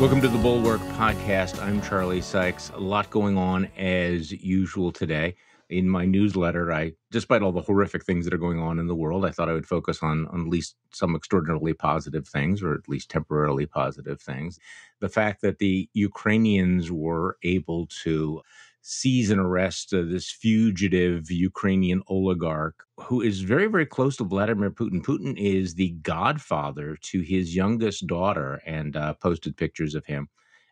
Welcome to the Bulwark Podcast. I'm Charlie Sykes. A lot going on as usual today. In my newsletter, I, despite all the horrific things that are going on in the world, I thought I would focus on, on at least some extraordinarily positive things, or at least temporarily positive things. The fact that the Ukrainians were able to seize and arrest uh, this fugitive Ukrainian oligarch who is very, very close to Vladimir Putin. Putin is the godfather to his youngest daughter and uh, posted pictures of him.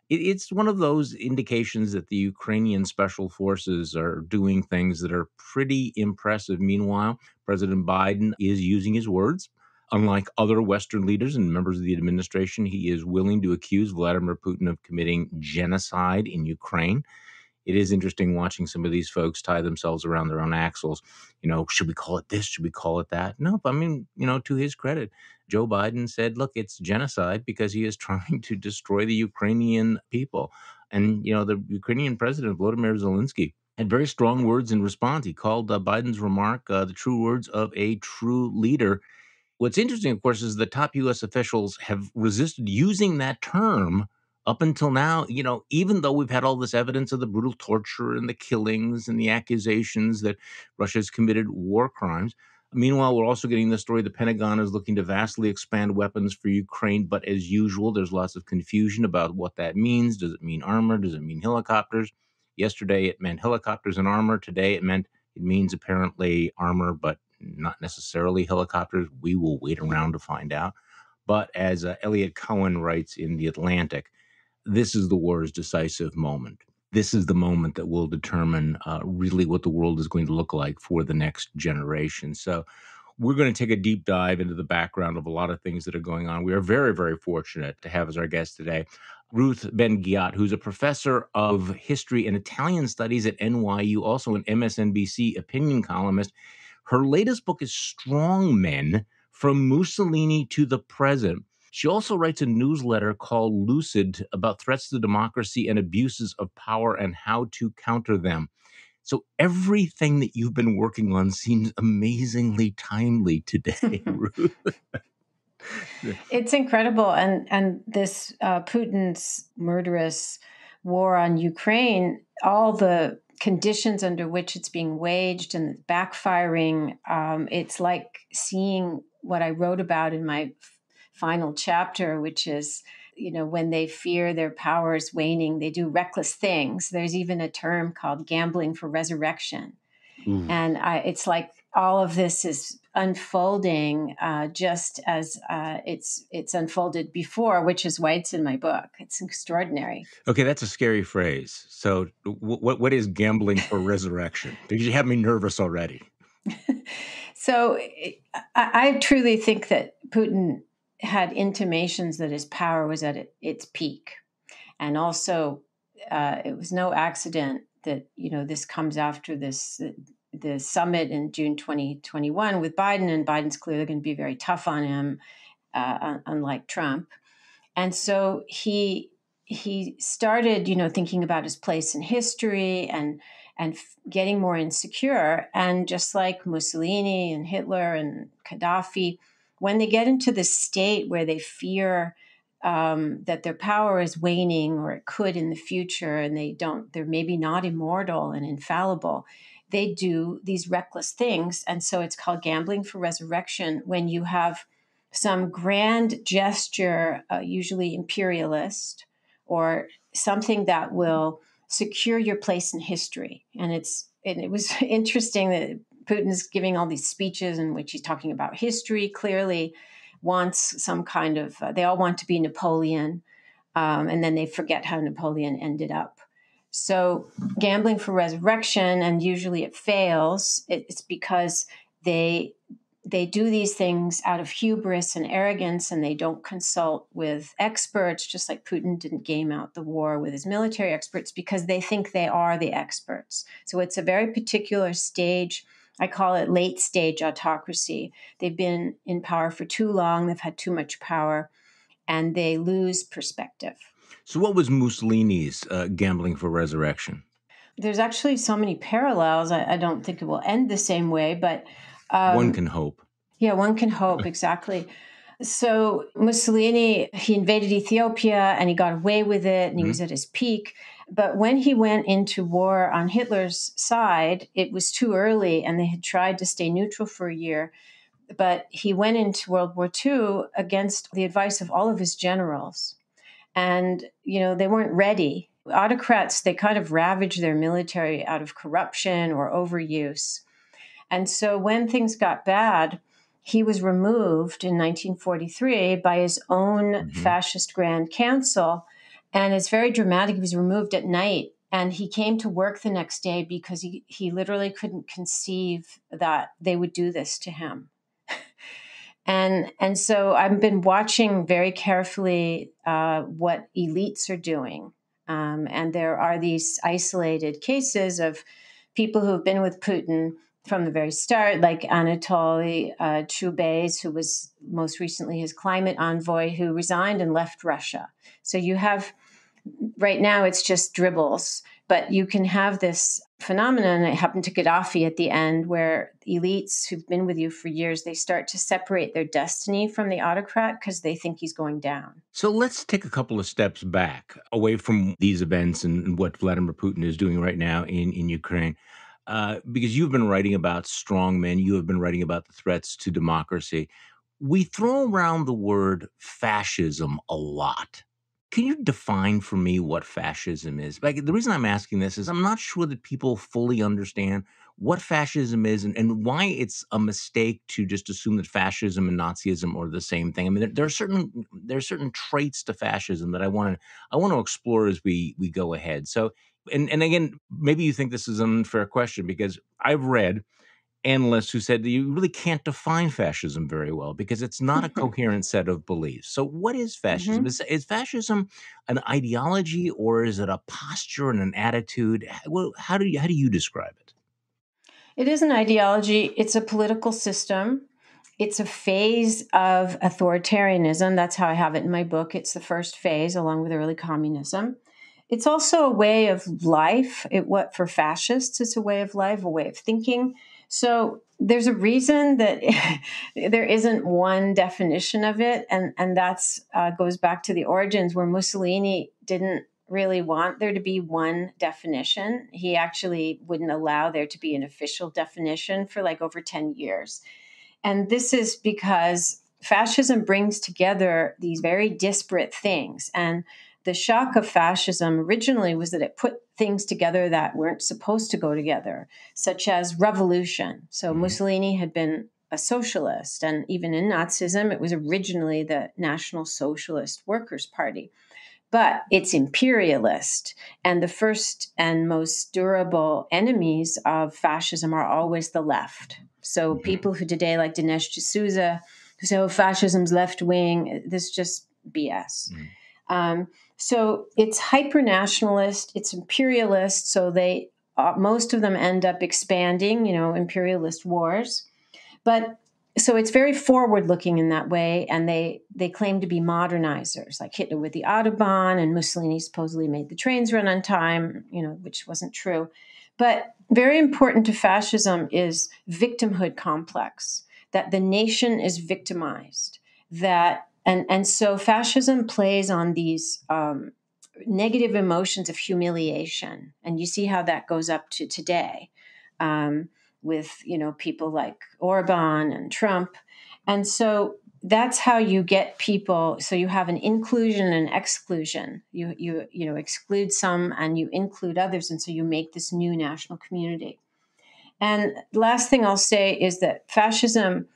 It, it's one of those indications that the Ukrainian special forces are doing things that are pretty impressive. Meanwhile, President Biden is using his words. Unlike other Western leaders and members of the administration, he is willing to accuse Vladimir Putin of committing genocide in Ukraine it is interesting watching some of these folks tie themselves around their own axles. You know, should we call it this? Should we call it that? No, I mean, you know, to his credit, Joe Biden said, look, it's genocide because he is trying to destroy the Ukrainian people. And, you know, the Ukrainian president, Volodymyr Zelensky, had very strong words in response. He called uh, Biden's remark uh, the true words of a true leader. What's interesting, of course, is the top U.S. officials have resisted using that term up until now, you know, even though we've had all this evidence of the brutal torture and the killings and the accusations that Russia has committed war crimes, Meanwhile, we're also getting the story the Pentagon is looking to vastly expand weapons for Ukraine, but as usual, there's lots of confusion about what that means. Does it mean armor? Does it mean helicopters? Yesterday it meant helicopters and armor. Today it meant it means apparently armor, but not necessarily helicopters. We will wait around to find out. But as uh, Eliot Cohen writes in The Atlantic, this is the war's decisive moment. This is the moment that will determine uh, really what the world is going to look like for the next generation. So, we're going to take a deep dive into the background of a lot of things that are going on. We are very, very fortunate to have as our guest today Ruth Ben-Ghiat, who's a professor of history and Italian studies at NYU, also an MSNBC opinion columnist. Her latest book is Strong Men From Mussolini to the Present she also writes a newsletter called Lucid about threats to democracy and abuses of power and how to counter them. So everything that you've been working on seems amazingly timely today, Ruth. it's incredible, and and this uh, Putin's murderous war on Ukraine, all the conditions under which it's being waged and the backfiring. Um, it's like seeing what I wrote about in my final chapter, which is you know when they fear their powers waning they do reckless things. There's even a term called gambling for resurrection. Mm. and I, it's like all of this is unfolding uh, just as uh, it's it's unfolded before which is why it's in my book. It's extraordinary. Okay that's a scary phrase. So what what is gambling for resurrection? Because you have me nervous already. So I, I truly think that putin had intimations that his power was at its peak. And also, uh, it was no accident that, you know, this comes after this, the summit in June 2021 with Biden, and Biden's clearly going to be very tough on him, uh, unlike Trump. And so he he started, you know, thinking about his place in history and and getting more insecure. And just like Mussolini and Hitler and Gaddafi, when they get into the state where they fear um, that their power is waning or it could in the future and they don't they're maybe not immortal and infallible they do these reckless things. And so it's called gambling for resurrection when you have some grand gesture uh, usually imperialist or something that will secure your place in history. And it's and it was interesting that Putin's giving all these speeches in which he's talking about history, clearly wants some kind of, uh, they all want to be Napoleon, um, and then they forget how Napoleon ended up. So, gambling for resurrection, and usually it fails, it's because they they do these things out of hubris and arrogance and they don't consult with experts just like putin didn't game out the war with his military experts because they think they are the experts so it's a very particular stage I call it late stage autocracy. They've been in power for too long, they've had too much power, and they lose perspective. So, what was Mussolini's uh, gambling for resurrection? There's actually so many parallels. I, I, don't think it will end the same way, but um, one can hope. Yeah, one can hope, exactly. So Mussolini, he invaded Ethiopia and he got away with it and he mm-hmm. was at his peak. But when he went into war on Hitler's side, it was too early and they had tried to stay neutral for a year. But he went into World War II against the advice of all of his generals. And, you know, they weren't ready. Autocrats, they kind of ravage their military out of corruption or overuse. And so when things got bad, he was removed in 1943 by his own mm-hmm. fascist Grand Council. And it's very dramatic. He was removed at night and he came to work the next day because he, he literally couldn't conceive that they would do this to him. and and so I've been watching very carefully uh, what elites are doing. Um, and there are these isolated cases of people who have been with Putin from the very start, like Anatoly uh, Chubais, who was most recently his climate envoy, who resigned and left Russia. So you have, right now, it's just dribbles, but you can have this phenomenon. It happened to Gaddafi at the end, where elites who've been with you for years, they start to separate their destiny from the autocrat because they think he's going down. So let's take a couple of steps back away from these events and, and what Vladimir Putin is doing right now in, in Ukraine. Uh, because you've been writing about strong men, you have been writing about the threats to democracy. We throw around the word fascism a lot. Can you define for me what fascism is? Like, the reason I'm asking this is I'm not sure that people fully understand what fascism is and, and why it's a mistake to just assume that fascism and Nazism are the same thing. I mean, there, there are certain there are certain traits to fascism that I want to I want to explore as we we go ahead. So, and and again, maybe you think this is an unfair question because I've read analysts who said that you really can't define fascism very well because it's not a coherent set of beliefs. So, what is fascism? Mm-hmm. Is, is, fascism an ideology or is it a posture and an attitude? Well, how do you how do you describe it? It is an ideology. It's a political system. It's a phase of authoritarianism. That's how I have it in my book. It's the first phase, along with early communism. It's also a way of life. It what for fascists, it's a way of life, a way of thinking. So there's a reason that there isn't one definition of it, and and that's uh, goes back to the origins where Mussolini didn't really want there to be one definition. He actually wouldn't allow there to be an official definition for like over 10 years. And this is because fascism brings together these very disparate things. And the shock of fascism originally was that it put things together that weren't supposed to go together, such as revolution. So mm-hmm. Mussolini had been a socialist, and even in Nazism, it was originally the National Socialist Workers' Party. But it's imperialist. And the first and most durable enemies of fascism are always the left. So mm-hmm. people who today, like Dinesh D'Souza, who say, oh, fascism's left wing, this is just BS. Mm. Um, so it's hyper nationalist, it's imperialist. So they uh, most of them end up expanding, you know, imperialist wars. But so it's very forward looking in that way and they they claim to be modernizers like hitler with the autobahn and mussolini supposedly made the trains run on time you know which wasn't true but very important to fascism is victimhood complex that the nation is victimized that and and so fascism plays on these um, negative emotions of humiliation, and you see how that goes up to today um, with you know people like Orban and Trump, and so that's how you get people so you have an inclusion and exclusion. You you you know exclude some and you include others. And so you make this new national community. And last thing i'll say is that fascism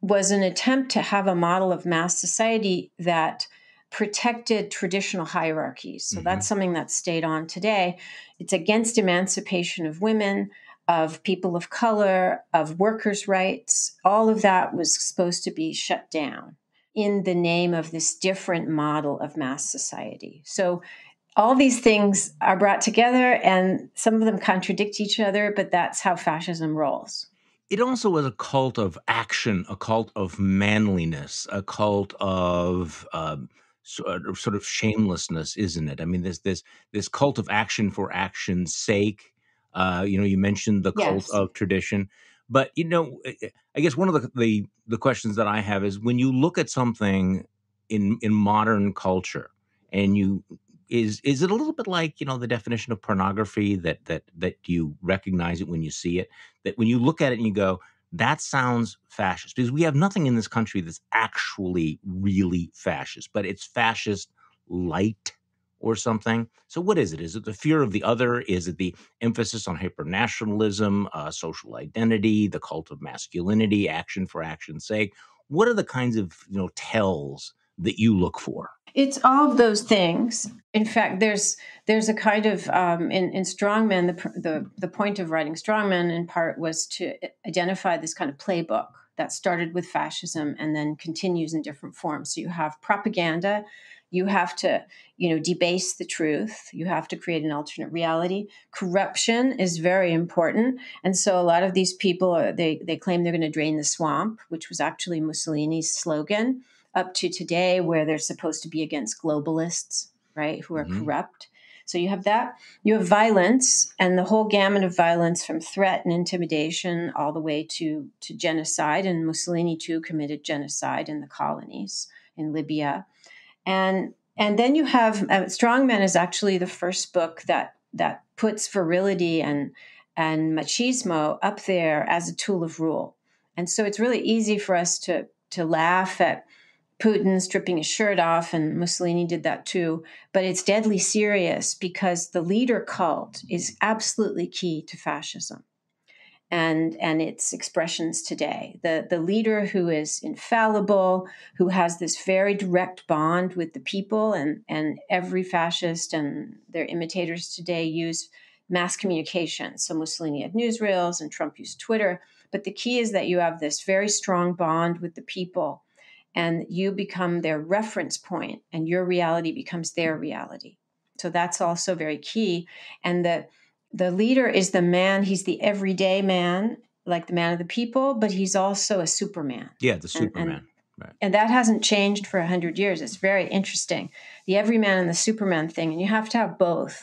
was an attempt to have a model of mass society that protected traditional hierarchies. So mm-hmm. that's something that stayed on today. It's against emancipation of women, of people of color, of workers' rights. All of that was supposed to be shut down in the name of this different model of mass society. So all these things are brought together and some of them contradict each other, but that's how fascism rolls it also was a cult of action, a cult of manliness, a cult of um, sort of shamelessness, isn't it? I mean, there's this this cult of action for action's sake. Uh, you know, you mentioned the cult yes. of tradition, But you know, I guess one of the, the the questions that I have is when you look at something in in modern culture, and you is is it a little bit like you know the definition of pornography that that that you recognize it when you see it? That when you look at it and you go that sounds fascist because we have nothing in this country that's actually really fascist but it's fascist light or something. So what is it? Is it the fear of the other? Is it the emphasis on hypernationalism uh, social identity the cult of masculinity action for action's sake? What are the kinds of you know tells that you look for it's all of those things. In fact, there's there's a kind of um, in in strongman the, the the point of writing strongman in part was to identify this kind of playbook that started with fascism and then continues in different forms. So you have propaganda, you have to you know debase the truth, you have to create an alternate reality. Corruption is very important, and so a lot of these people they they claim they're going to drain the swamp, which was actually Mussolini's slogan up to today where they're supposed to be against globalists, right, who are mm-hmm. corrupt. So you have that. You have violence and the whole gamut of violence from threat and intimidation all the way to, to genocide. And Mussolini, too, committed genocide in the colonies in Libya. And and then you have uh, Strongman is actually the first book that that puts virility and and machismo up there as a tool of rule. And so it's really easy for us to to laugh at Putin stripping his shirt off, and Mussolini did that too. But it's deadly serious because the leader cult is absolutely key to fascism and and its expressions today. The the leader who is infallible, who has this very direct bond with the people, and and every fascist and their imitators today use mass communication. So Mussolini had newsreels and Trump used Twitter. But the key is that you have this very strong bond with the people and you become their reference point and your reality becomes their reality. So that's also very key. And the the leader is the man. He's the everyday man like the man of the people but he's also a superman. Yeah the superman and, and, right. and that hasn't changed for 100 years. It's very interesting. The everyman and the superman thing and you have to have both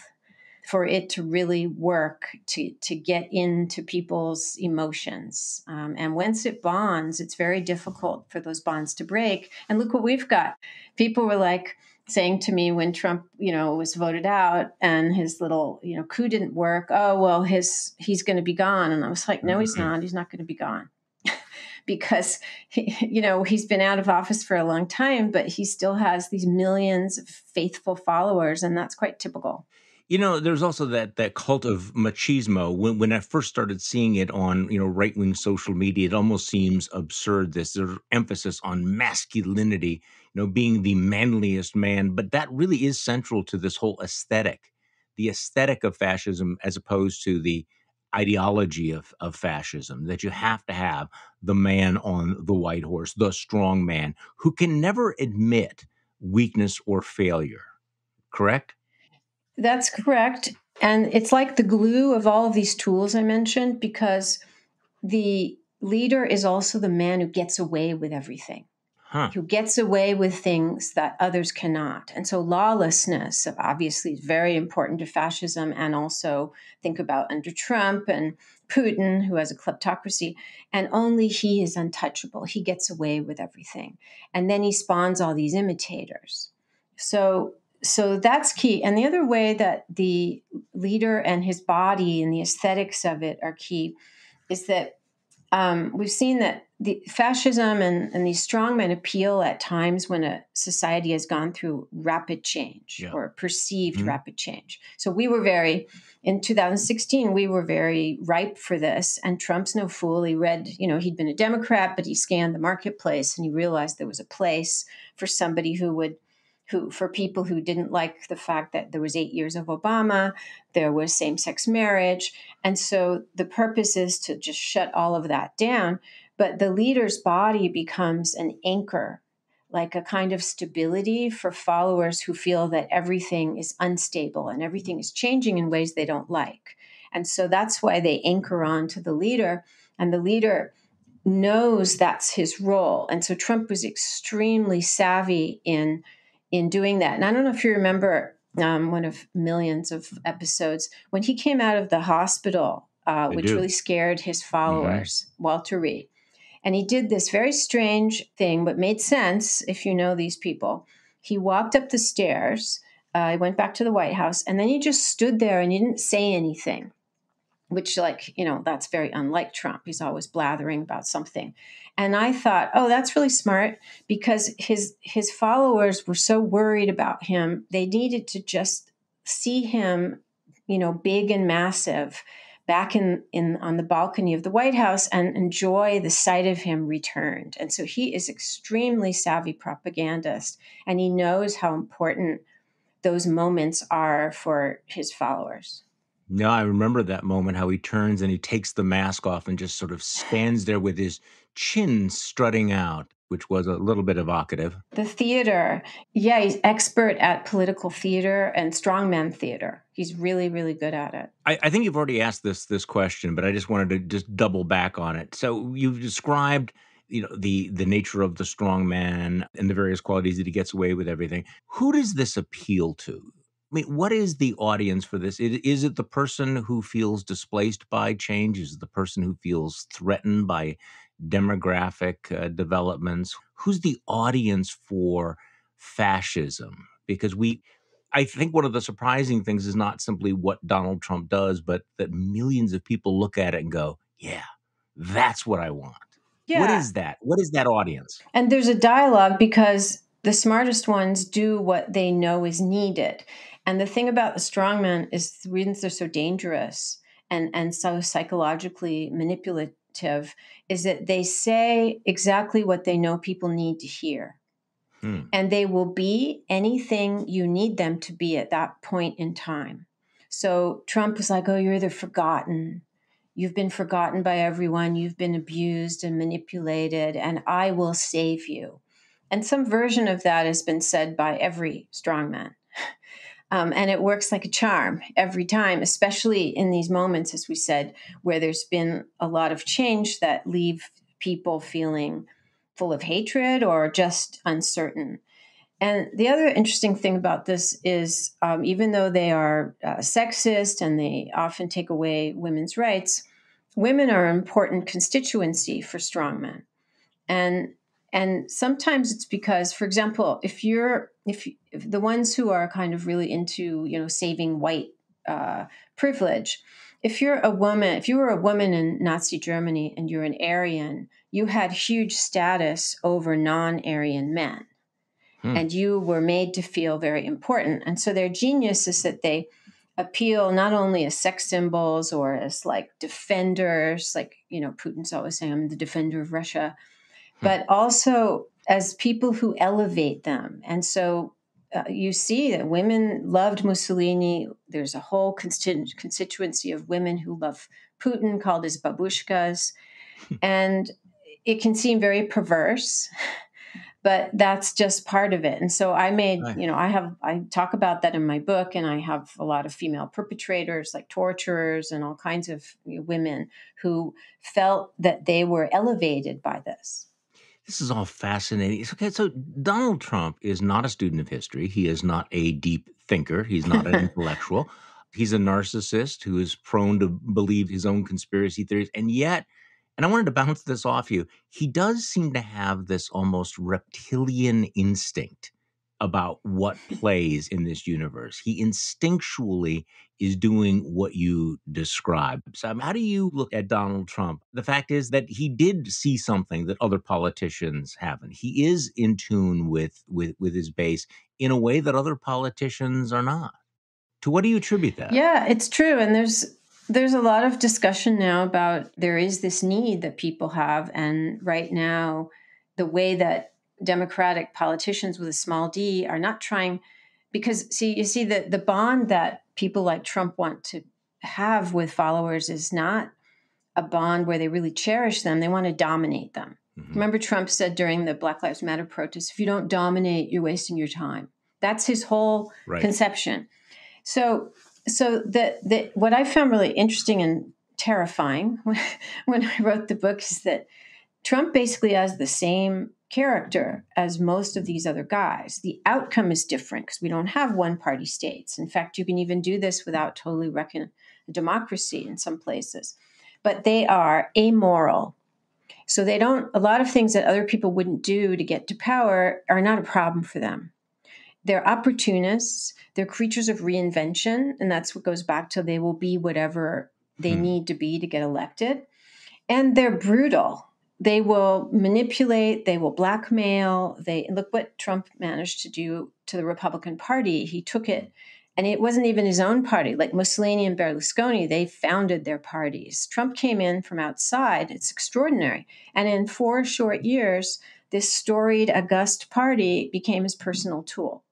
for it to really work to to get into people's emotions. Um, and once it bonds, it's very difficult for those bonds to break. And look what we've got. People were like saying to me when Trump, you know, was voted out and his little, you know, coup didn't work. Oh well, his he's going to be gone. And I was like, no, he's mm-hmm. not. He's not going to be gone. because he, you know he's been out of office for a long time but he still has these millions of faithful followers and that's quite typical you know, there's also that that cult of machismo. When when I first started seeing it on you know right wing social media, it almost seems absurd. This emphasis on masculinity, you know, being the manliest man, but that really is central to this whole aesthetic, the aesthetic of fascism, as opposed to the ideology of, of fascism that you have to have the man on the white horse, the strong man who can never admit weakness or failure. Correct? That's correct. And it's like the glue of all of these tools I mentioned because the leader is also the man who gets away with everything. Huh. Who gets away with things that others cannot. And so lawlessness obviously is very important to fascism and also think about under Trump and Putin, who has a kleptocracy, and only he is untouchable. He gets away with everything. And then he spawns all these imitators. So so that's key. And the other way that the leader and his body and the aesthetics of it are key is that um, we've seen that the fascism and, and these strongmen appeal at times when a society has gone through rapid change yeah. or perceived mm-hmm. rapid change. So we were very in 2016 we were very ripe for this and Trump's no fool. He read, you know, he'd been a Democrat, but he scanned the marketplace and he realized there was a place for somebody who would who for people who didn't like the fact that there was eight years of obama there was same-sex marriage and so the purpose is to just shut all of that down but the leader's body becomes an anchor like a kind of stability for followers who feel that everything is unstable and everything is changing in ways they don't like. And so that's why they anchor on to the leader and the leader knows that's his role. And so trump was extremely savvy in in doing that. And I don't know if you remember um, one of millions of episodes when he came out of the hospital uh, which do. really scared his followers, Walter Reed. And he did this very strange thing, but made sense if you know these people. He walked up the stairs, uh, he went back to the White House, and then he just stood there and he didn't say anything, which, like, you know, that's very unlike Trump. He's always blathering about something. And I thought, oh, that's really smart because his his followers were so worried about him. They needed to just see him, you know, big and massive back in, in on the balcony of the White House and enjoy the sight of him returned. And so he is extremely savvy propagandist and he knows how important those moments are for his followers. No, I remember that moment how he turns and he takes the mask off and just sort of stands there with his chin strutting out which was a little bit evocative. The theater. Yeah, he's expert at political theater and strongman theater. He's really, really good at it. I, I, think you've already asked this this question, but I just wanted to just double back on it. So you've described you know the the nature of the strong man and the various qualities that he gets away with everything. Who does this appeal to? I mean, what is the audience for this? Is it the person who feels displaced by change? Is it the person who feels threatened by demographic uh, developments? Who's the audience for fascism? Because we, I think one of the surprising things is not simply what Donald Trump does, but that millions of people look at it and go, yeah, that's what I want. Yeah. What is that? What is that audience? And there's a dialogue because the smartest ones do what they know is needed. And the thing about the strongman is the reasons they're so dangerous and, and so psychologically manipulative is that they say exactly what they know people need to hear. Hmm. And they will be anything you need them to be at that point in time. So Trump was like, oh, you're either forgotten. You've been forgotten by everyone. You've been abused and manipulated, and I will save you. And some version of that has been said by every strongman. Um, and it works like a charm every time, especially in these moments, as we said, where there's been a lot of change that leave people feeling full of hatred or just uncertain. And the other interesting thing about this is, um, even though they are uh, sexist and they often take away women's rights, women are an important constituency for strongmen. And and sometimes it's because for example if you're if, if the ones who are kind of really into you know saving white uh, privilege if you're a woman if you were a woman in nazi germany and you're an aryan you had huge status over non-aryan men hmm. and you were made to feel very important and so their genius is that they appeal not only as sex symbols or as like defenders like you know putin's always saying i'm the defender of russia. But also as people who elevate them. And so uh, you see that women loved Mussolini. There's a whole constitu- constituency of women who love Putin called his babushkas. and it can seem very perverse, but that's just part of it. And so I made, right. you know, I have, I talk about that in my book, and I have a lot of female perpetrators, like torturers, and all kinds of women who felt that they were elevated by this. This is all fascinating. Okay, so Donald Trump is not a student of history. He is not a deep thinker. He's not an intellectual. He's a narcissist who is prone to believe his own conspiracy theories. And yet, and I wanted to bounce this off you, he does seem to have this almost reptilian instinct about what plays in this universe. He instinctually is doing what you describe. So, how do you look at Donald Trump? The fact is that he did see something that other politicians haven't. He is in tune with with with his base in a way that other politicians are not. To what do you attribute that? Yeah, it's true, and there's there's a lot of discussion now about there is this need that people have, and right now, the way that Democratic politicians with a small d are not trying because see you see the the bond that people like Trump want to have with followers is not a bond where they really cherish them they want to dominate them mm-hmm. remember Trump said during the Black Lives Matter protests if you don't dominate you're wasting your time that's his whole right. conception so so the, the what I found really interesting and terrifying when, when I wrote the book is that Trump basically has the same character as most of these other guys. The outcome is different because we don't have one party states. In fact, you can even do this without totally recon- democracy in some places, but they are amoral. So they don't, a lot of things that other people wouldn't do to get to power are not a problem for them. They're opportunists, they're creatures of reinvention, and that's what goes back to they will be whatever they hmm. need to be to get elected. And they're brutal they will manipulate, they will blackmail. They look what Trump managed to do to the Republican Party. He took it, and it wasn't even his own party. Like Mussolini and Berlusconi, they founded their parties. Trump came in from outside. It's extraordinary. And in four short years, this storied, august party became his personal tool.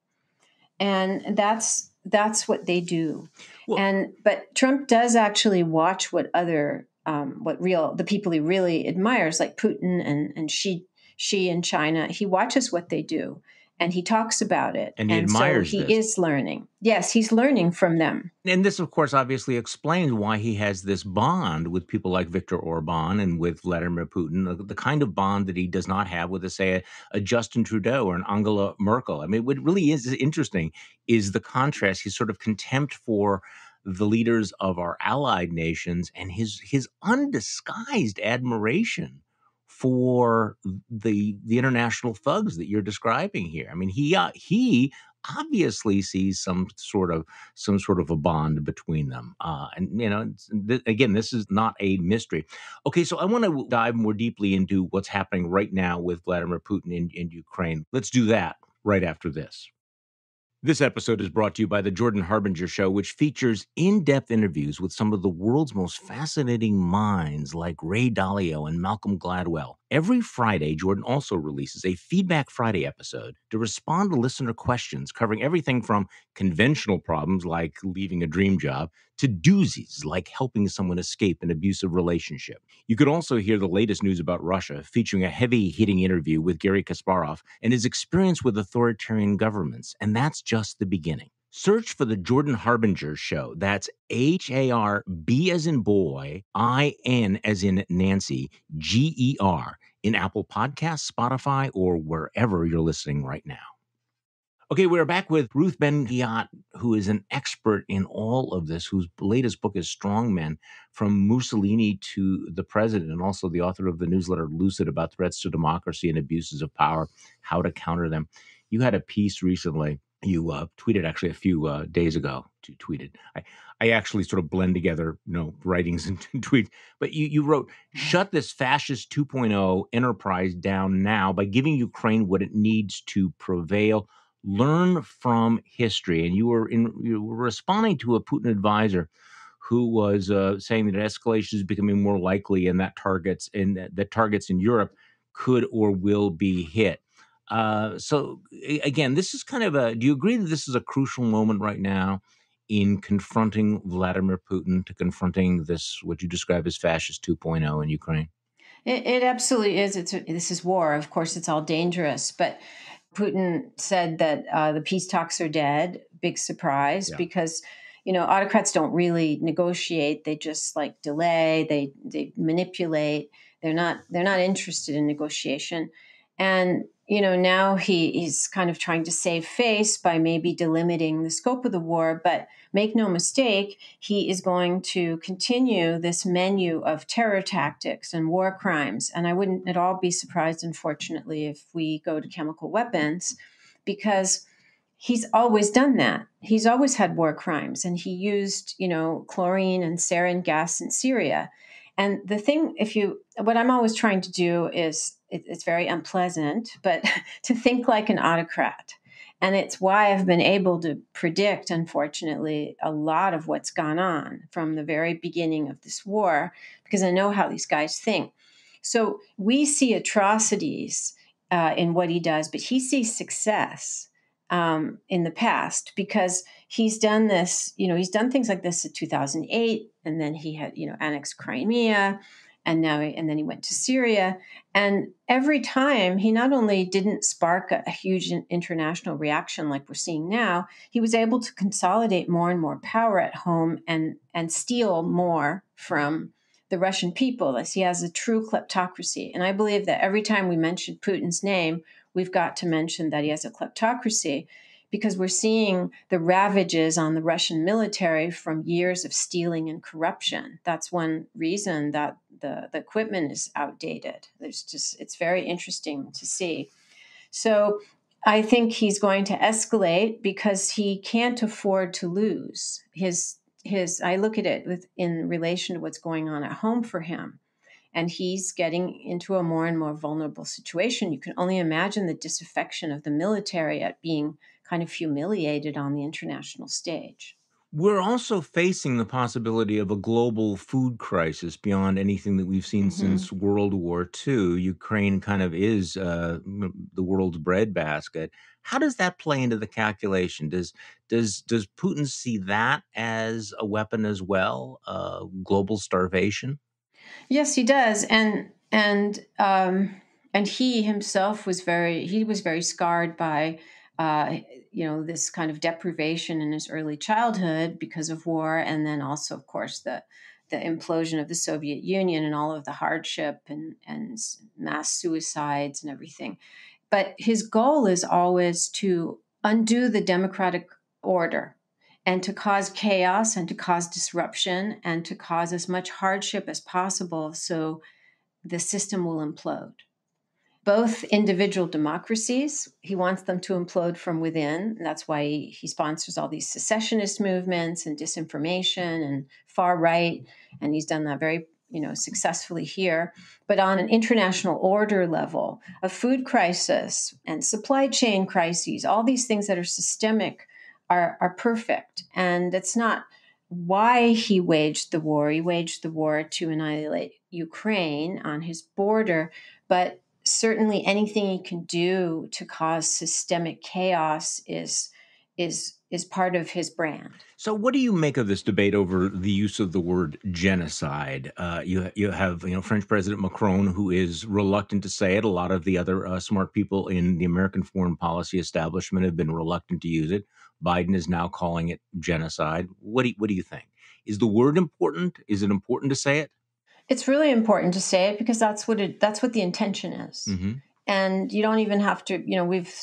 And that's that's what they do. Well, and but Trump does actually watch what other um, what real the people he really admires, like Putin and and she Xi in China. He watches what they do and he talks about it. And he and admires. So he this. is learning. Yes, he's learning from them. And this, of course, obviously explains why he has this bond with people like Viktor Orban and with Vladimir Putin, the, the kind of bond that he does not have with, say, a, a, Justin Trudeau or an Angela Merkel. I mean, what really is interesting is the contrast, his sort of contempt for the leaders of our allied nations and his his undisguised admiration for the the international thugs that you're describing here. I mean, he uh, he obviously sees some sort of some sort of a bond between them. Uh, and you know, th- again, this is not a mystery. Okay, so I want to dive more deeply into what's happening right now with Vladimir Putin in, in Ukraine. Let's do that right after this. This episode is brought to you by the Jordan Harbinger Show, which features in depth interviews with some of the world's most fascinating minds like Ray Dalio and Malcolm Gladwell. Every Friday, Jordan also releases a Feedback Friday episode to respond to listener questions covering everything from conventional problems like leaving a dream job to doozies like helping someone escape an abusive relationship. You could also hear the latest news about Russia, featuring a heavy hitting interview with Garry Kasparov and his experience with authoritarian governments. And that's just the beginning. Search for the Jordan Harbinger Show. That's H A R B as in boy, I N as in Nancy, G E R in Apple Podcasts, Spotify, or wherever you're listening right now. Okay, we're back with Ruth Ben-Ghiat, who is an expert in all of this, whose latest book is Strong Men From Mussolini to the President, and also the author of the newsletter Lucid about threats to democracy and abuses of power, how to counter them. You had a piece recently you uh, tweeted actually a few uh, days ago. You tweeted. I, I actually sort of blend together, you know, writings and, tweets. But you, you wrote, "Shut this fascist 2.0 enterprise down now by giving Ukraine what it needs to prevail. Learn from history." And you were in you were responding to a Putin advisor who was uh, saying that escalation is becoming more likely, and that targets and that targets in Europe could or will be hit. Uh, so again, this is kind of a. Do you agree that this is a crucial moment right now in confronting Vladimir Putin, to confronting this what you describe as fascist 2.0 in Ukraine? It, it absolutely is. It's this is war. Of course, it's all dangerous, but Putin said that uh, the peace talks are dead. Big surprise yeah. because you know autocrats don't really negotiate. They just like delay. They they manipulate. They're not they're not interested in negotiation. And you know, now he is kind of trying to save face by maybe delimiting the scope of the war. But make no mistake, he is going to continue this menu of terror tactics and war crimes. And I wouldn't at all be surprised, unfortunately, if we go to chemical weapons, because he's always done that. He's always had war crimes, and he used, you know, chlorine and sarin gas in Syria. And the thing, if you, what I'm always trying to do is, it, it's very unpleasant, but to think like an autocrat. And it's why I've been able to predict, unfortunately, a lot of what's gone on from the very beginning of this war, because I know how these guys think. So we see atrocities uh, in what he does, but he sees success um, in the past because he's done this, you know, he's done things like this in 2008, and then he had, you know, annexed Crimea, and now, and then he went to Syria. And every time he not only didn't spark a, a huge international reaction like we're seeing now, he was able to consolidate more and more power at home and, and steal more from the Russian people as he has a true kleptocracy. And I believe that every time we mention Putin's name, we've got to mention that he has a kleptocracy because we're seeing the ravages on the Russian military from years of stealing and corruption. That's one reason that the, the equipment is outdated. There's just it's very interesting to see. So I think he's going to escalate because he can't afford to lose. His his I look at it with in relation to what's going on at home for him. And he's getting into a more and more vulnerable situation. You can only imagine the disaffection of the military at being kind of humiliated on the international stage. We're also facing the possibility of a global food crisis beyond anything that we've seen mm-hmm. since World War II. Ukraine kind of is uh, the world's breadbasket. How does that play into the calculation? Does does does Putin see that as a weapon as well? Uh, global starvation. Yes, he does, and and um, and he himself was very he was very scarred by uh, you know this kind of deprivation in his early childhood because of war, and then also, of course, the the implosion of the Soviet Union and all of the hardship and and mass suicides and everything. But his goal is always to undo the democratic order and to cause chaos and to cause disruption and to cause as much hardship as possible so the system will implode both individual democracies. He wants them to implode from within. That's why he sponsors all these secessionist movements and disinformation and far right. And he's done that very you know successfully here but on an international order level a food crisis and supply chain crises all these things that are systemic are are perfect and it's not why he waged the war he waged the war to annihilate ukraine on his border but certainly anything he can do to cause systemic chaos is is is part of his brand. So, what do you make of this debate over the use of the word genocide? Uh, you you have you know French President Macron who is reluctant to say it. A lot of the other uh, smart people in the American foreign policy establishment have been reluctant to use it. Biden is now calling it genocide. What do you, what do you think? Is the word important? Is it important to say it? It's really important to say it because that's what it that's what the intention is. Mm-hmm. And you don't even have to, you know, we've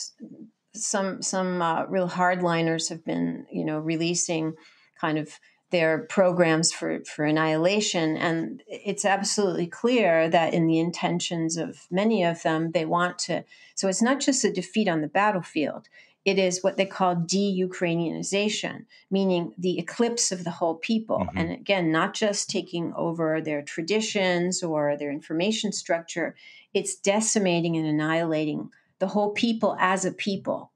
some some uh, real hardliners have been, you know, releasing kind of their programs for for annihilation and it's absolutely clear that in the intentions of many of them they want to so it's not just a defeat on the battlefield it is what they call de-Ukrainianization, meaning the eclipse of the whole people. Mm-hmm. And again, not just taking over their traditions or their information structure, it's decimating and annihilating the whole people as a people.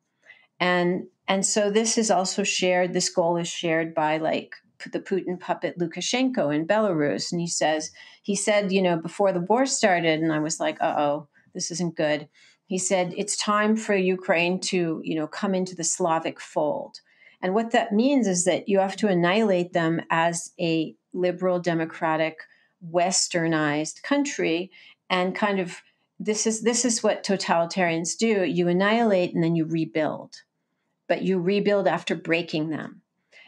And and so this is also shared, this goal is shared by like the Putin puppet Lukashenko in Belarus. And he says, he said, you know, before the war started, and I was like, uh oh, this isn't good he said it's time for Ukraine to, you know, come into the Slavic fold. And what that means is that you have to annihilate them as a liberal, democratic, westernized country and kind of this is this is what totalitarians do. You annihilate and then you rebuild. But you rebuild after breaking them.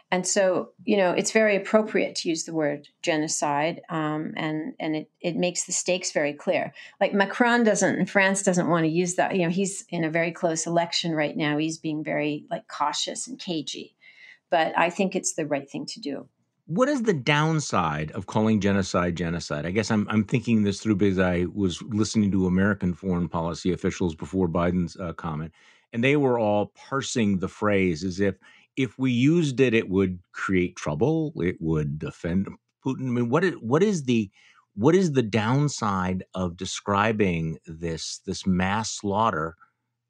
And so, you know, it's very appropriate to use the word genocide, um, and and it it makes the stakes very clear. Like Macron doesn't, France doesn't want to use that. You know, he's in a very close election right now. He's being very like cautious and cagey, but I think it's the right thing to do. What is the downside of calling genocide genocide? I guess I'm I'm thinking this through because I was listening to American foreign policy officials before Biden's uh, comment, and they were all parsing the phrase as if if we used it, it would create trouble. It would offend Putin. I mean, what is what is the what is the downside of describing this this mass slaughter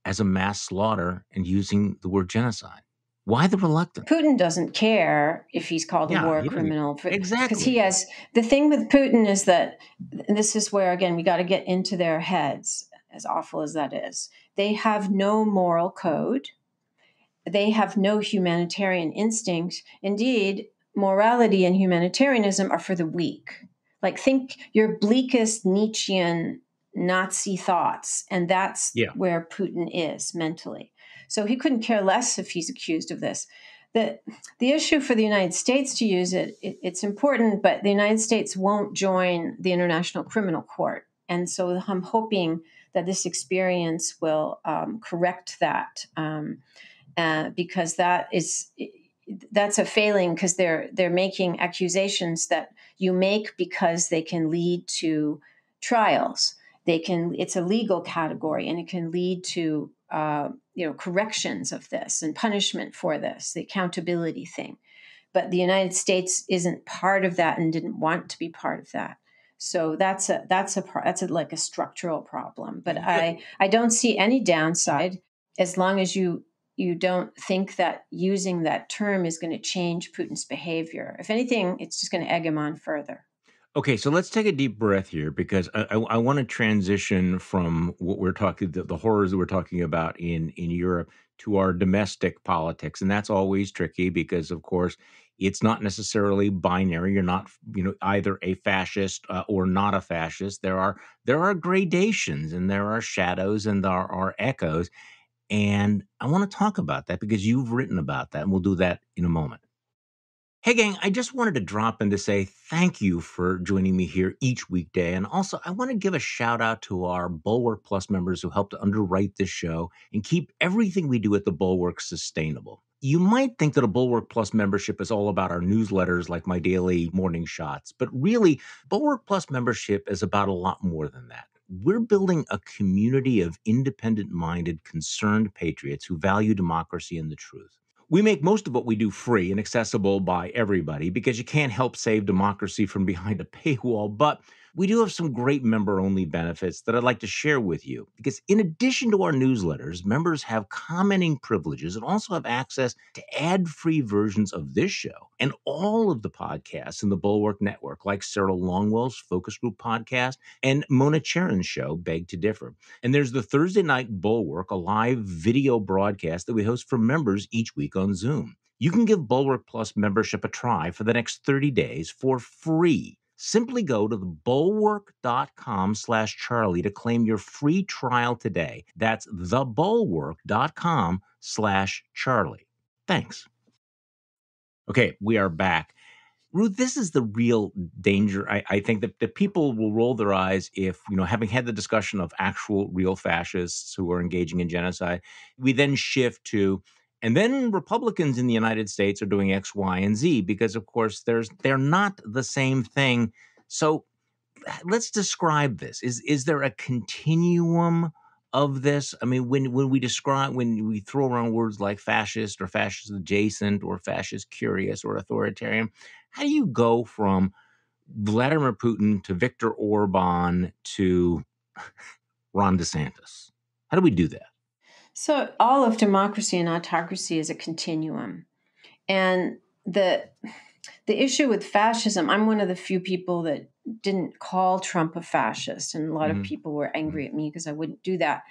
as a mass slaughter and using the word genocide? Why the reluctance? Putin doesn't care if he's called yeah, a war criminal. For, exactly. Because he has the thing with Putin is that, and this is where, again, we got to get into their heads, as awful as that is. They have no moral code they have no humanitarian instinct. Indeed, morality and humanitarianism are for the weak. Like, think your bleakest Nietzschean Nazi thoughts, and that's yeah. where Putin is mentally. So he couldn't care less if he's accused of this. The, the issue for the United States to use it, it, it's important, but the United States won't join the International Criminal Court. And so I'm hoping that this experience will um, correct that. Um, uh, because that is that's a failing because they're they're making accusations that you make because they can lead to trials. They can it's a legal category and it can lead to uh, you know corrections of this and punishment for this, the accountability thing. But the United States isn't part of that and didn't want to be part of that. So that's a that's a that's a, like a structural problem. But I I don't see any downside as long as you you don't think that using that term is going to change Putin's behavior. If anything, it's just going to egg him on further. Okay, so let's take a deep breath here because I, I, I want to transition from what we're talking the, the horrors that we're talking about in in Europe to our domestic politics, and that's always tricky because, of course, it's not necessarily binary. You're not, you know, either a fascist uh, or not a fascist. There are there are gradations and there are shadows and there are echoes, and I want to talk about that because you've written about that, and we'll do that in a moment. Hey, gang, I just wanted to drop in to say thank you for joining me here each weekday. And also, I want to give a shout out to our Bulwark Plus members who helped to underwrite this show and keep everything we do at the Bulwark sustainable. You might think that a Bulwark Plus membership is all about our newsletters like my daily morning shots, but really, Bulwark Plus membership is about a lot more than that. We're building a community of independent minded, concerned patriots who value democracy and the truth. We make most of what we do free and accessible by everybody because you can't help save democracy from behind a paywall. But we do have some great member only benefits that I'd like to share with you. Because in addition to our newsletters, members have commenting privileges and also have access to ad free versions of this show and all of the podcasts in the Bulwark Network, like Sarah Longwell's Focus Group podcast and Mona Charen's show, Beg to Differ. And there's the Thursday Night Bulwark, a live video broadcast that we host for members each week on Zoom. You can give Bulwark Plus membership a try for the next 30 days for free Simply go to the bulwark.com slash Charlie to claim your free trial today. That's thebulwark.com slash Charlie. Thanks. Okay, we are back. Ruth, this is the real danger. I, I think that, that people will roll their eyes if, you know, having had the discussion of actual real fascists who are engaging in genocide, we then shift to and then Republicans in the United States are doing X, Y, and Z because, of course, there's they're not the same thing. So let's describe this. Is is there a continuum of this? I mean, when when we describe when we throw around words like fascist or fascist adjacent or fascist curious or authoritarian, how do you go from Vladimir Putin to Viktor Orban to Ron DeSantis? How do we do that? So, all of democracy and autocracy is a continuum. And the the issue with fascism, I'm one of the few people that didn't call Trump a fascist. And a lot mm-hmm. of people were angry at me because I wouldn't do that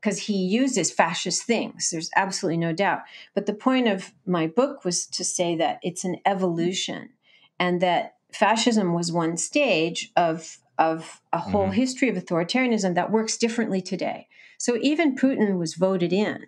because he uses fascist things. There's absolutely no doubt. But the point of my book was to say that it's an evolution and that fascism was one stage of, of a whole mm-hmm. history of authoritarianism that works differently today. So even Putin was voted in.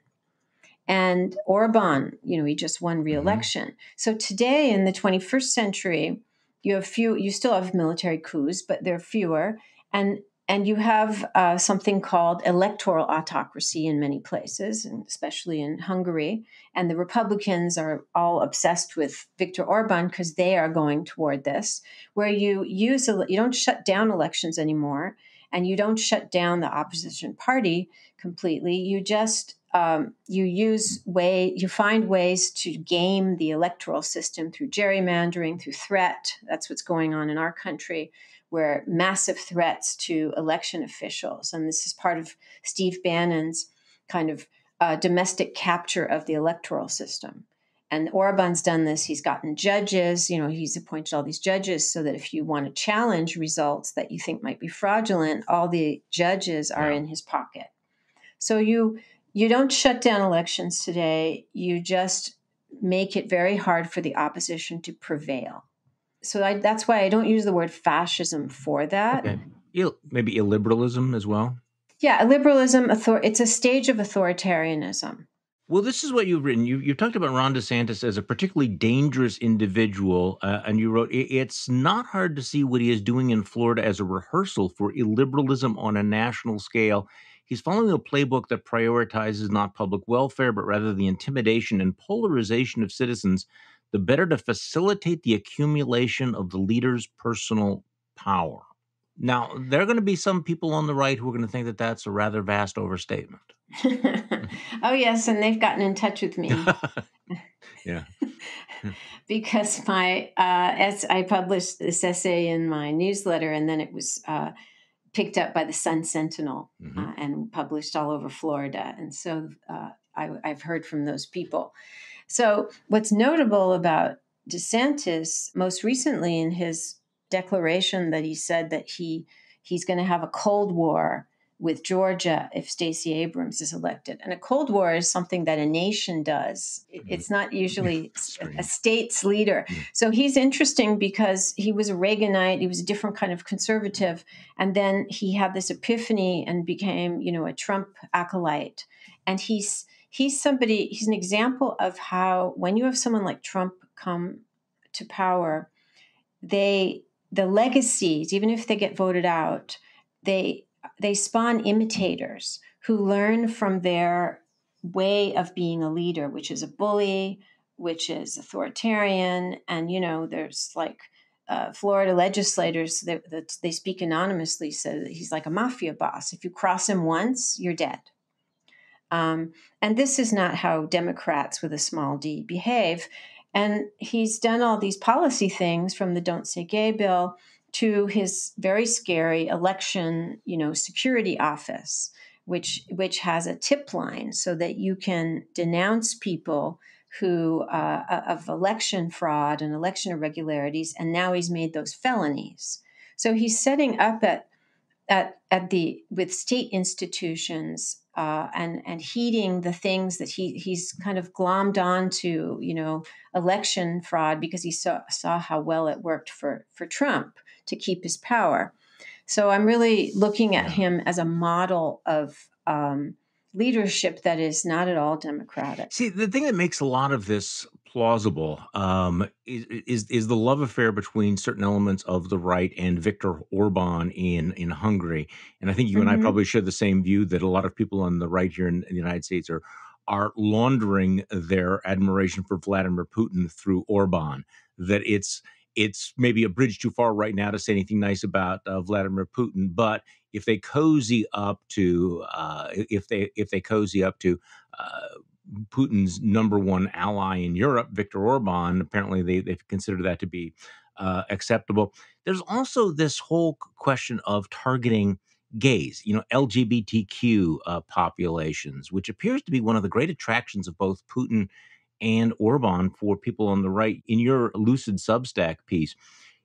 And Orban, you know, he just won mm-hmm. re-election. Mm-hmm. So today in the 21st century, you have few you still have military coups, but they're fewer. And and you have uh, something called electoral autocracy in many places, and especially in Hungary. And the Republicans are all obsessed with Viktor Orban because they are going toward this, where you use you don't shut down elections anymore and you don't shut down the opposition party completely. You just um, you use way you find ways to game the electoral system through gerrymandering, through threat. That's what's going on in our country, where massive threats to election officials, and this is part of Steve Bannon's kind of uh, domestic capture of the electoral system. And Orban's done this. He's gotten judges, you know, he's appointed all these judges so that if you want to challenge results that you think might be fraudulent, all the judges are yeah. in his pocket. So you you don't shut down elections today, you just make it very hard for the opposition to prevail. So I, that's why I don't use the word fascism for that. Okay. Maybe illiberalism as well. Yeah, liberalism. Author- it's a stage of authoritarianism. Well, this is what you've written. You you talked about Ron DeSantis as a particularly dangerous individual, uh, and you wrote it's not hard to see what he is doing in Florida as a rehearsal for illiberalism on a national scale. He's following a playbook that prioritizes not public welfare, but rather the intimidation and polarization of citizens, the better to facilitate the accumulation of the leader's personal power. Now, there are going to be some people on the right who are going to think that that's a rather vast overstatement. oh, yes, and they've gotten in touch with me. yeah. because my uh, as I published this essay in my newsletter, and then it was uh, picked up by the Sun Sentinel mm-hmm. uh, and published all over Florida, and so uh, I, I've heard from those people. So, what's notable about DeSantis most recently in his declaration that he said that he he's going to have a Cold War with Georgia if Stacey Abrams is elected. And a Cold War is something that a nation does. Mm-hmm. It's not usually a state's leader. Mm-hmm. So he's interesting because he was a Reaganite, he was a different kind of conservative, and then he had this epiphany and became, you know, a Trump acolyte. And he's he's somebody he's an example of how when you have someone like Trump come to power, they the legacies, even if they get voted out, they they spawn imitators who learn from their way of being a leader, which is a bully, which is authoritarian, and you know, there's like uh, Florida legislators that, that, they speak anonymously so he's like a mafia boss. If you cross him once, you're dead. Um, and this is not how Democrats with a small d behave. And he's done all these policy things from the Don't Say Gay bill to his very scary election, you know, security office, which which has a tip line so that you can denounce people who uh, of election fraud and election irregularities, and now he's made those felonies. So he's setting up at at at the with state institutions uh, and and heeding the things that he he's kind of glommed onto, you know, election fraud because he saw saw how well it worked for for Trump to keep his power. So I'm really looking at him as a model of um, leadership that is not at all democratic. See, the thing that makes a lot of this plausible um, is, is, is the love affair between certain elements of the right and Viktor Orban in in Hungary. And I think you mm-hmm. and I mm-hmm. probably share the same view that a lot of people on the right here in, in the United States are are laundering their admiration for Vladimir Putin through Orban. That it's it's maybe a bridge too far right now to say anything nice about uh, Vladimir Putin. But if they cozy up to, uh, if they if they cozy up to uh, Putin's number one ally in Europe, Viktor Orban, apparently they they consider that to be uh, acceptable. There's also this whole question of targeting gays, you know, LGBTQ uh, populations, which appears to be one of the great attractions of both Putin and Orban for people on the right. In your Lucid Substack piece,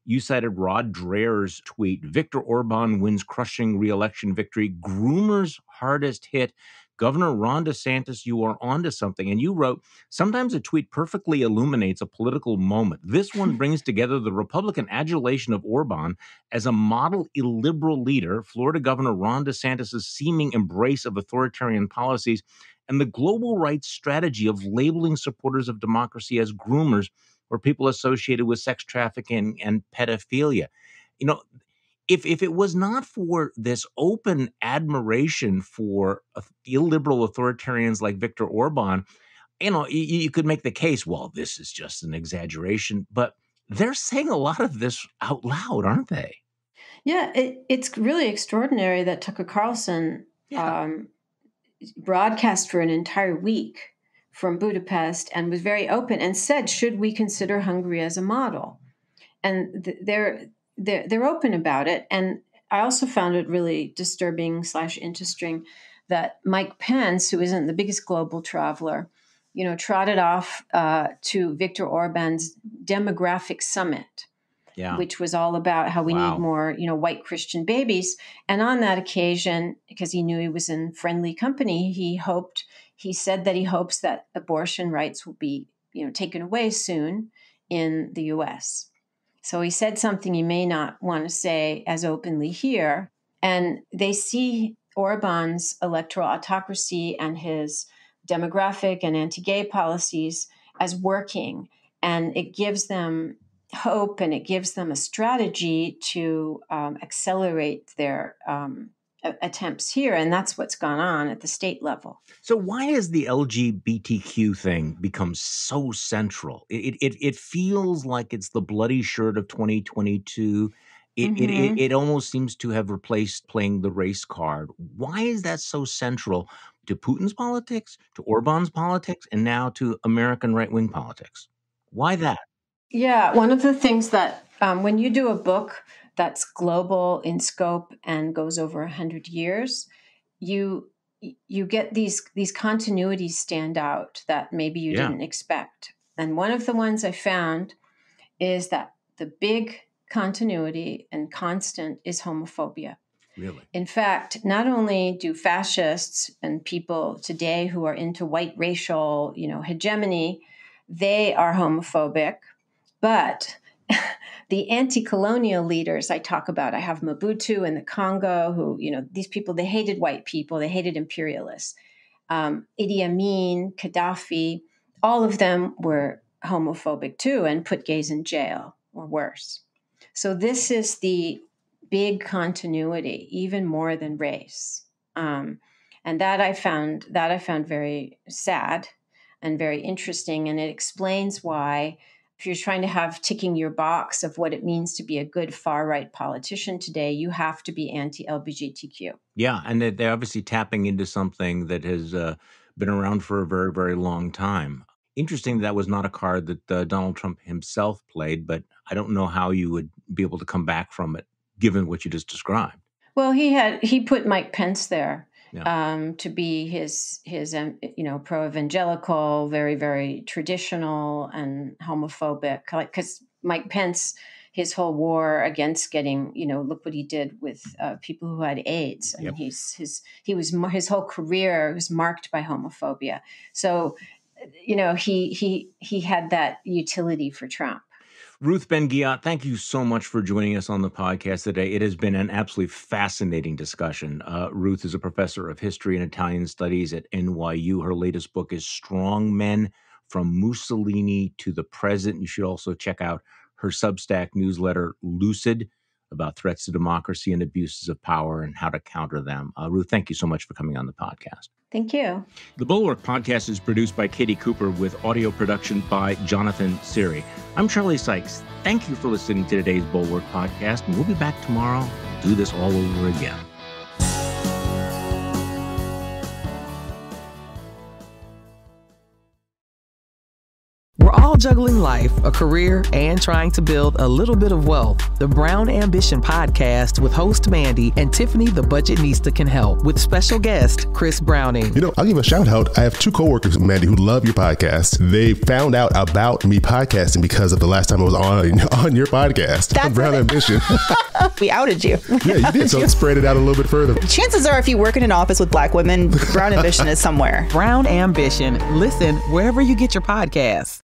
you cited Rod Dreher's tweet Viktor Orban wins crushing reelection victory, groomer's hardest hit. Governor Ron DeSantis, you are onto something. And you wrote, sometimes a tweet perfectly illuminates a political moment. This one brings together the Republican adulation of Orban as a model illiberal leader, Florida Governor Ron DeSantis' seeming embrace of authoritarian policies, and the global rights strategy of labeling supporters of democracy as groomers or people associated with sex trafficking and pedophilia. You know, if if it was not for this open admiration for illiberal authoritarians like Viktor Orban, you know, you, you could make the case, well, this is just an exaggeration, but they're saying a lot of this out loud, aren't they? Yeah, it, it's really extraordinary that Tucker Carlson yeah. um, broadcast for an entire week from Budapest and was very open and said, "Should we consider Hungary as a model?" And they're they're they're open about it. And I also found it really disturbing slash interesting that Mike Pence, who isn't the biggest global traveler, you know, trotted off uh, to Viktor Orban's demographic summit yeah. which was all about how we wow. need more, you know, white Christian babies. And on that occasion, because he knew he was in friendly company, he hoped, he said that he hopes that abortion rights will be, you know, taken away soon in the US. So he said something you may not want to say as openly here. And they see Orban's electoral autocracy and his demographic and anti gay policies as working. And it gives them hope and it gives them a strategy to um, accelerate their um, attempts here, and that's what's gone on at the state level. So, why has the LGBTQ thing become so central? It it it feels like it's the bloody shirt of 2022. It, mm-hmm. it, it, it almost seems to have replaced playing the race card. Why is that so central to Putin's politics, to Orban's politics, and now to American right wing politics? Why that? Yeah, one of the things that um, when you do a book that's global in scope and goes over a hundred years, you you get these these continuities stand out that maybe you yeah. didn't expect. And one of the ones I found is that the big continuity and constant is homophobia. Really? In fact, not only do fascists and people today who are into white racial, you know, hegemony, they are homophobic, but the anti-colonial leaders I talk about, I have Mobutu in the Congo, who, you know, these people, they hated white people, they hated imperialists. Um, Idi Amin, Gaddafi, all of them were homophobic too and put gays in jail or worse. So this is the big continuity, even more than race. Um, and that I found that I found very sad and very interesting, and it explains why if you're trying to have ticking your box of what it means to be a good far right politician today, you have to be anti LGBTQ. Yeah, and they're obviously tapping into something that has uh, been around for a very, very long time. Interesting that, that was not a card that uh, Donald Trump himself played, but I don't know how you would be able to come back from it given what you just described. Well, he had he put Mike Pence there yeah. um, to be his his um, you know pro evangelical, very very traditional and homophobic. Like because Mike Pence, his whole war against getting you know look what he did with uh, people who had AIDS, and yep. he's his he was his whole career was marked by homophobia. So you know he he he had that utility for Trump. Ruth Ben-Ghiat, thank you so much for joining us on the podcast today. It has been an absolutely fascinating discussion. Uh, Ruth is a professor of history and Italian studies at NYU. Her latest book is Strong Men From Mussolini to the Present. You should also check out her Substack newsletter, Lucid, about threats to democracy and abuses of power and how to counter them. Uh, Ruth, thank you so much for coming on the podcast. Thank you. The Bulwark podcast is produced by Katie Cooper with audio production by Jonathan Siri. I'm Charlie Sykes. Thank you for listening to today's Bulwark podcast, and we'll be back tomorrow to do this all over again. Juggling life, a career, and trying to build a little bit of wealth, the Brown Ambition podcast with host Mandy and Tiffany the Budgetnista can help with special guest Chris Browning. You know, I'll give a shout out. I have two coworkers, Mandy, who love your podcast. They found out about me podcasting because of the last time I was on on your podcast. That's Brown Ambition. we outed you. yeah, you did. So spread it out a little bit further. Chances are, if you work in an office with black women, Brown Ambition is somewhere. Brown Ambition. Listen wherever you get your podcasts.